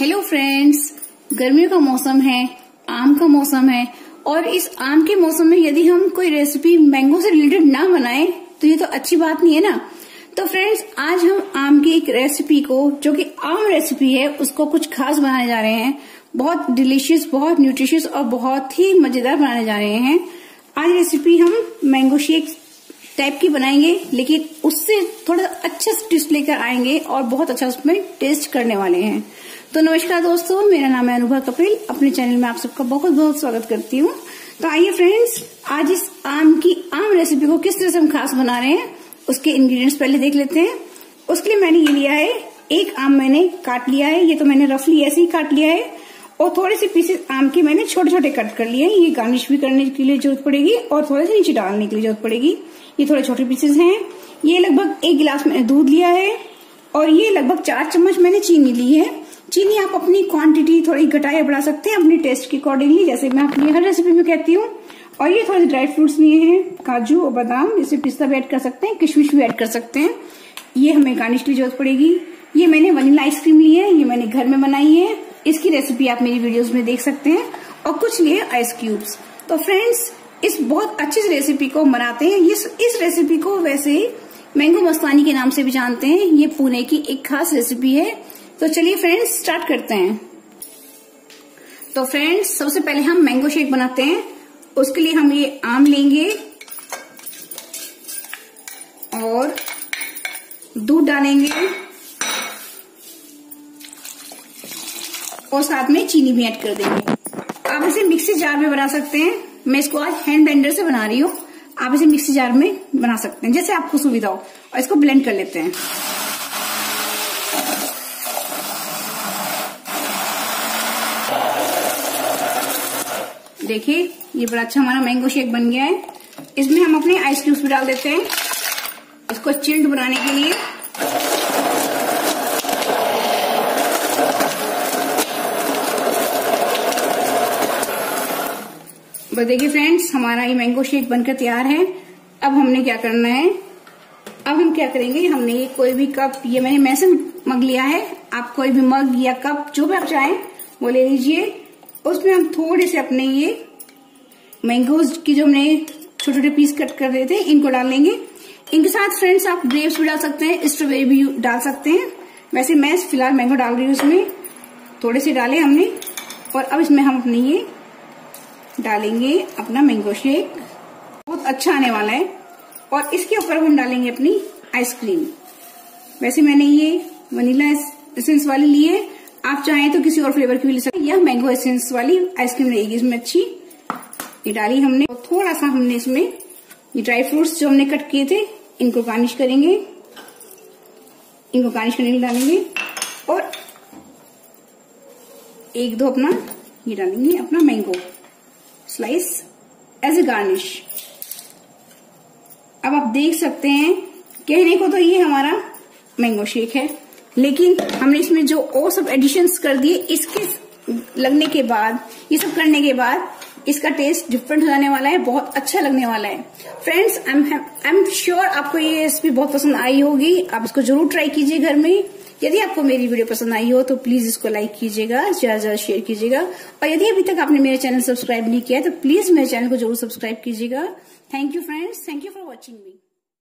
Hello friends गर्मियों का मौसम है, आम का मौसम है, और इस आम के मौसम में यदि हम कोई रेसिपी मैंगो से रिलेटेड ना बनाएँ तो ये तो अच्छी बात नहीं है ना? तो फ्रेंड्स आज हम आम की एक रेसिपी को, जो कि आम रेसिपी है, उसको कुछ खास बनाने जा रहे हैं। बहुत डिलीशियस बहुत न्यूट्रिशियस और बहुत ही मज़ेदार बनाने जा रहे हैं। आज रेसिपी हम मैंगो शेक टाइप की बनाएँगे, लेकिन उससे थोड़ा अच्छा टेस्ट लेकर आएँगे और बहुत अच्छा उसमें टेस्ट करने वाले हैं। तो नमस्कार दोस्तों, मेरा नाम है अनुभव कपिल। अपने चैनल में आप सबका बहुत बहुत स्वागत करती हूँ। तो आइए फ्रेंड्स आज इस आम की आम रेसिपी को किस तरह से हम खास बना रहे हैं, उसके इंग्रेडिएंट्स पहले देख लेते हैं। उसके लिए मैंने ये लिया है, एक आम मैंने काट लिया है, ये तो मैंने रफली ऐसे ही काट लिया है, और थोड़े से पीसेस आम के मैंने छोटे छोटे कट कर लिए हैं। ये गार्निश भी करने के लिए ज़रूरत पड़ेगी और थोड़े से नीचे डालने के लिए ज़रूरत पड़ेगी। ये थोड़े छोटे पीसेस हैं। ये लगभग एक गिलास मैंने दूध लिया है और ये लगभग चार चम्मच मैंने चीनी ली है। चीनी आप अपनी क्वांटिटी थोड़ी घटाया बढ़ा सकते हैं अपने टेस्ट के अकॉर्डिंगली जैसे मैं अपनी हर रेसिपी में कहती हूँ। और ये थोड़े ड्राई फ्रूट्स लिए हैं। काजू और बादाम जैसे पिस्ता भी ऐड कर सकते हैं, किशमिश भी ऐड कर सकते हैं। ये हमें गार्निश की ज़रूरत पड़ेगी। ये मैंने वनीला आइसक्रीम ली है, ये मैंने घर में बनाई है। इसकी रेसिपी आप मेरी वीडियोस में देख सकते हैं। और कुछ लिए आइस क्यूब्स तो फ्रेंड्स इस बहुत अच्छी रेसिपी को बनाते हैं। इस इस रेसिपी को वैसे ही मैंगो मस्तानी के नाम से भी जानते हैं। ये पुणे की एक खास रेसिपी है। तो चलिए फ्रेंड्स स्टार्ट करते हैं। तो फ्रेंड्स सबसे पहले हम मैंगो शेक बनाते हैं। उसके लिए हम ये आम लेंगे और दूध डालेंगे और साथ में चीनी भी ऐड कर देंगे। आप इसे मिक्सी जार में बना सकते हैं। मैं इसको आज हैंड ब्लेंडर से बना रही हूँ। आप इसे मिक्सी जार में बना सकते हैं, जैसे आपको सुविधा हो। और इसको ब्लेंड कर लेते हैं। देखिए, ये बड़ा अच्छा हमारा मैंगो शेक बन गया है। इसमें हम अपने आइस क्यूब्स भी डाल देते हैं। इसको चिल्ड बनाने के लिए बस देखिए फ्रेंड्स हमारा ये मैंगो शेक बनकर तैयार है। अब हमने क्या करना है? अब हम क्या करेंगे? हमने ये कोई भी कप ये मैंने मैसे मग लिया है। आप कोई भी मग या कप जो भी आप चाहें, वो ले लीजिए। उसमें हम थोड़े से अपने ये मैंगोज की जो हमने छोटे छोटे पीस कट कर रहे थे, इनको डाल लेंगे। इनके साथ फ्रेंड्स आप ग्रेप्स भी डाल सकते हैं स्ट्रॉबेरी भी डाल सकते हैं। वैसे मैं फ़िलहाल मैंगो डाल रही हूँ उसमें थोड़े से डाले हमने। और अब इसमें हम अपने ये डालेंगे अपना मैंगो शेक बहुत अच्छा आने वाला है। और इसके ऊपर हम डालेंगे अपनी आइसक्रीम वैसे मैंने ये वनीला एसेंस वाली ली है। आप चाहें तो किसी और फ्लेवर की भी ले सकते यह मैंगो एसेंस वाली आइसक्रीम रहेगी इसमें अच्छी। ये डाली हमने। और थोड़ा सा हमने इसमें ये ड्राई फ्रूट्स जो हमने कट किए थे, इनको गार्निश करेंगे। इनको गार्निश करने के लिए डालेंगे। और एक दो अपना ये डालेंगे अपना mango slice as a garnish अब आप देख सकते हैं, कहने को तो ये हमारा मैंगो शेक है, लेकिन हमने इसमें जो और सब एडिशंस कर दिए, इसके लगने के बाद, ये सब करने के बाद इसका टेस्ट डिफरेंट हो जाने वाला है, बहुत अच्छा लगने वाला है। फ्रेंड्स आई एम श्योर आपको ये रेसिपी बहुत पसंद आई होगी। आप इसको ज़रूर ट्राई कीजिए घर में। यदि आपको मेरी वीडियो पसंद आई हो तो प्लीज़ इसको लाइक कीजिएगा, ज़्यादा ज़्यादा शेयर कीजिएगा। और यदि अभी तक आपने मेरे चैनल सब्सक्राइब नहीं किया तो प्लीज़ मेरे चैनल को ज़रूर सब्सक्राइब कीजिएगा। Thank you friends thank you for watching me